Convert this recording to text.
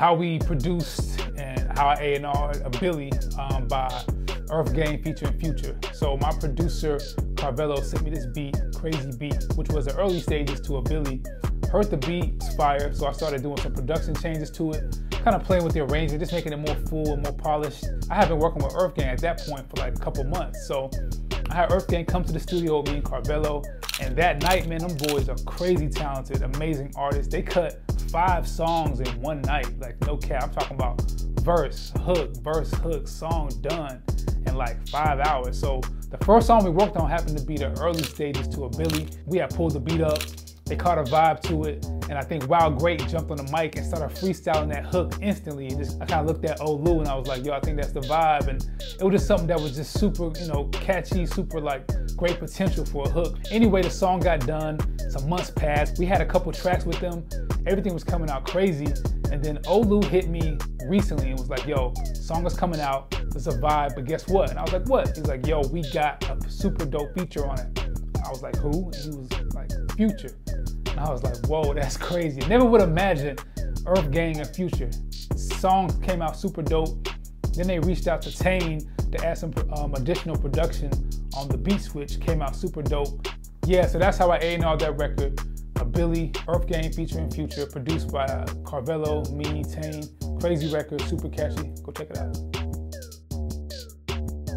how we produced and how I A&R BILLI um, by EARTHGANG featuring Future. So my producer Carvello sent me this beat, crazy beat, which was the early stages to a BILLI. Heard the beat, fire, so I started doing some production changes to it, kind of playing with the arrangement, just making it more full and more polished. I have been working with EARTHGANG at that point for like a couple months, so I had EARTHGANG come to the studio with me and Carvello, and that night, man, them boys are crazy talented, amazing artists. They cut five songs in one night, like no cap. I'm talking about verse, hook, verse, hook, song done in like five hours. So the first song we worked on happened to be the early stages to a BILLI. We had pulled the beat up, they caught a vibe to it, and I think WowGr8 jumped on the mic and started freestyling that hook instantly. And just I kind of looked at Olu and I was like, yo, I think that's the vibe. And it was just something that was just super, you know, catchy, super like great potential for a hook. Anyway, the song got done. Some months passed. We had a couple tracks with them. Everything was coming out crazy. And then Olu hit me recently and was like, yo, song is coming out. It's a vibe, but guess what? And I was like, what? He's like, yo, we got a super dope feature on it. I was like, who? And he was like, Future. And I was like, whoa, that's crazy. Never would imagine EARTHGANG and Future. Song came out super dope. Then they reached out to Tane to add some um, additional production on the beat switch. Came out super dope. Yeah, so that's how I A&R that record. A BILLI Earth Gang featuring Future, produced by uh, Carvello, me, Tane. Crazy record, super catchy. Go check it out.